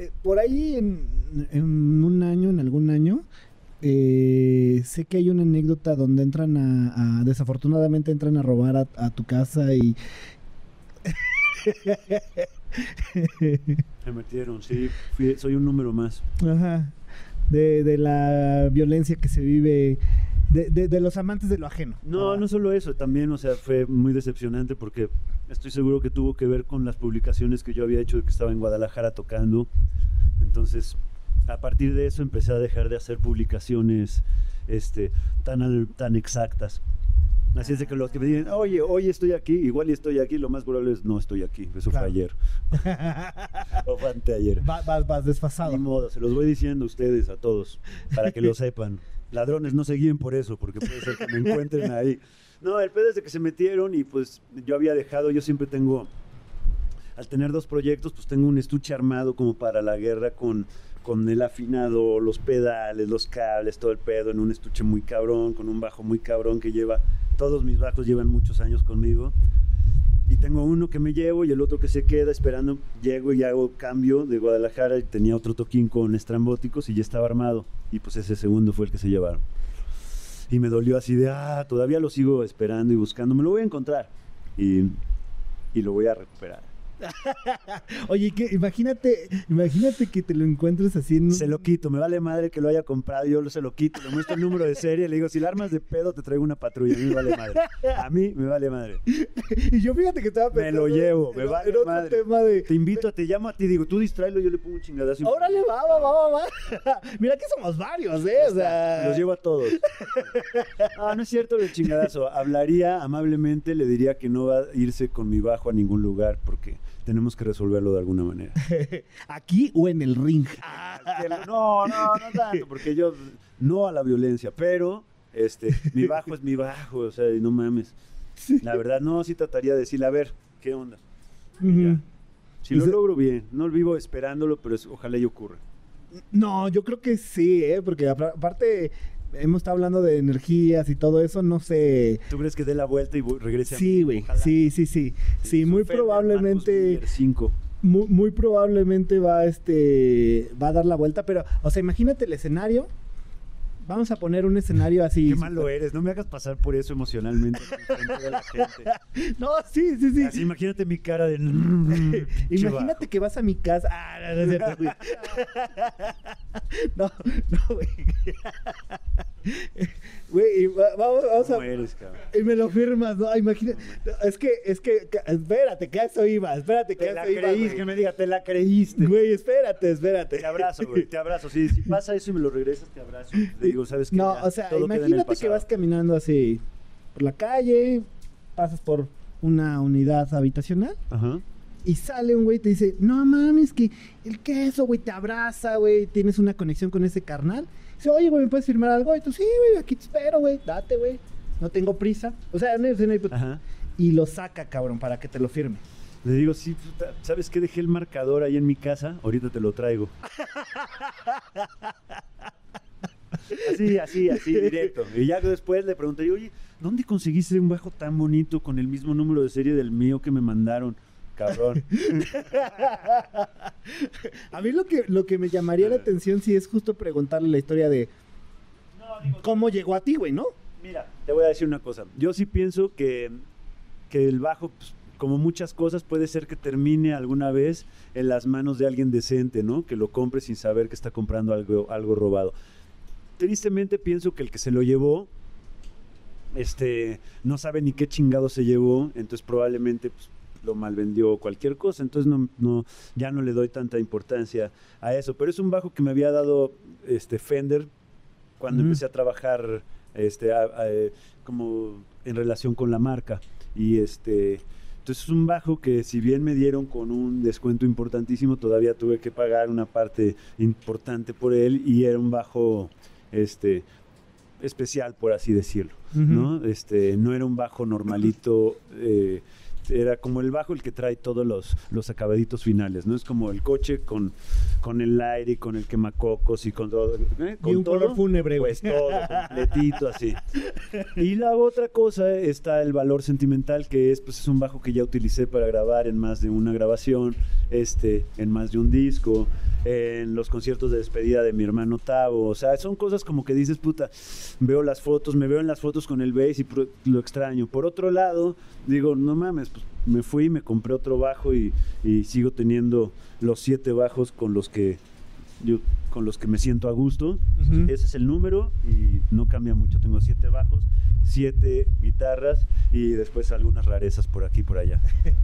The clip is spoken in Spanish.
Eh, por ahí en, en un año, en algún año, eh, sé que hay una anécdota donde entran a, a- desafortunadamente entran a robar a, a tu casa y Me metieron, sí. fui- soy un número más. Ajá. De, de la violencia que se vive, de, de- de los amantes de lo ajeno. No, Ah, no solo eso, también, o sea, fue muy decepcionante porque estoy seguro que tuvo que ver con las publicaciones que yo había hecho de que estaba en Guadalajara tocando. Entonces, a partir de eso empecé a dejar de hacer publicaciones este, tan, al- tan exactas. Así es de que los que me dicen, oye, hoy estoy aquí, igual y estoy aquí, lo más probable es no estoy aquí. Eso Claro. fue ayer. o fue anteayer. Va- Vas, vas desfasado. Ni modo, se los voy diciendo a ustedes, a todos, para que lo sepan. Ladrones no se guíen por eso, porque puede ser que me encuentren ahí. No, el pedo es de que se metieron y pues yo había dejado, yo siempre tengo, al tener dos proyectos, pues tengo un estuche armado como para la guerra con, con el afinado, los pedales, los cables, todo el pedo en un estuche muy cabrón, con un bajo muy cabrón que lleva, todos mis bajos llevan muchos años conmigo. Y tengo uno que me llevo y el otro que se queda esperando. Llego y hago cambio de Guadalajara y tenía otro toquín con estrambóticos y ya estaba armado. Y pues ese segundo fue el que se llevaron. Y me dolió así de, ah, todavía lo sigo esperando y buscando. Me lo voy a encontrar. Y, y lo voy a recuperar. Oye, que imagínate, imagínate que te lo encuentres así en Se lo quito, me vale madre que lo haya comprado, yo se lo quito, le muestro el número de serie, le digo, si la armas de pedo te traigo una patrulla, a mí me vale madre. A mí me vale madre. Y yo fíjate que estaba Me lo pensando llevo, me en, vale en otro madre. tema de... Te invito, a- te llamo a ti, digo, tú distráelo, yo le pongo un chingadazo. Órale, va, va, va, va, va. Mira que somos varios, ¿eh? O sea... Los llevo a todos. Ah, no es cierto el chingadazo. Hablaría amablemente, le diría que no va a irse con mi bajo a ningún lugar porque tenemos que resolverlo de alguna manera. ¿Aquí o en el ring? Lo- No, no, no tanto, porque yo no a la violencia, pero este, mi bajo es mi bajo, o sea, y no mames. La verdad, no, sí trataría de decirle, a ver, ¿qué onda? Ujú. Si lo logro bien, no vivo esperándolo, pero es- ojalá y ocurra. No, yo creo que sí, ¿eh? Porque apar- aparte hemos estado hablando de energías y todo eso, no sé... ¿Tú crees que dé la vuelta y regrese Sí, güey, sí, sí, sí. Sí, muy probablemente... Marcus Miller 5. muy, muy probablemente va este va a dar la vuelta, pero o sea, imagínate el escenario. Vamos a poner un escenario así. Qué malo eres, no me hagas pasar por eso emocionalmente enfrente de la gente. No, sí, sí, sí. Así, imagínate mi cara de. Imagínate que vas a mi casa. Ah, no, no. No, no, güey. Güey, vamos, vamos ¿Cómo a. eres, cabrón? Y me lo firmas, ¿no? Imagínate. Es que, es que, espérate, que a eso iba, espérate, que Te a la eso iba. creíste, güey. que me diga, te la creíste. Güey, espérate, espérate. Te abrazo, güey, te abrazo. Si pasa eso y me lo regresas, te abrazo. Le digo, ¿sabes qué? No, Ya, o sea, imagínate que vas caminando así por la calle, pasas por una unidad habitacional Ajá. y sale un güey y te dice, no mames, que el queso, güey, te abraza, güey, tienes una conexión con ese carnal. Dice, oye, güey, ¿me puedes firmar algo? Y tú, sí, güey, aquí te espero, güey, date, güey, no tengo prisa. O sea, no, no hay- Ajá. y lo saca, cabrón, para que te lo firme. Le digo, sí, puta, ¿sabes qué? Dejé el marcador ahí en mi casa, ahorita te lo traigo. Así, así, así, directo. Y ya después le pregunté, oye, ¿dónde conseguiste un bajo tan bonito con el mismo número de serie del mío que me mandaron? Cabrón. A mí lo que, lo que me llamaría la atención sí es justo preguntarle la historia de cómo llegó a ti, güey, ¿no? Mira, te voy a decir una cosa. Yo sí pienso que, que el bajo, pues, como muchas cosas, puede ser que termine alguna vez en las manos de alguien decente, ¿no? Que lo compre sin saber que está comprando algo, algo robado. Tristemente pienso que el que se lo llevó, este, no sabe ni qué chingado se llevó, entonces probablemente pues, lo malvendió o cualquier cosa, entonces no, no, ya no le doy tanta importancia a eso. Pero es un bajo que me había dado este Fender cuando empecé a trabajar este, a- a, eh, como en relación con la marca. Y este, entonces es un bajo que si bien me dieron con un descuento importantísimo, todavía tuve que pagar una parte importante por él y era un bajo este, especial, por así decirlo. ¿no? Este, no era un bajo normalito, eh, era como el bajo el que trae todos los, los acabaditos finales, ¿no? Es como el coche con, con el aire y con el quemacocos y con todo. ¿eh? Y Con un todo, color fúnebre, güey. Pues todo, completito así. Y la otra cosa está el valor sentimental, que es, pues, es un bajo que ya utilicé para grabar en más de una grabación, este, en más de un disco. En los conciertos de despedida de mi hermano Tavo. O sea, son cosas como que dices, puta, veo las fotos, me veo en las fotos con el bass y lo extraño. Por otro lado, digo, no mames, pues me fui, me compré otro bajo y, y sigo teniendo los siete bajos con los que yo con los que me siento a gusto. Ujú. Ese es el número y no cambia mucho. Tengo siete bajos, siete guitarras y después algunas rarezas por aquí y por allá.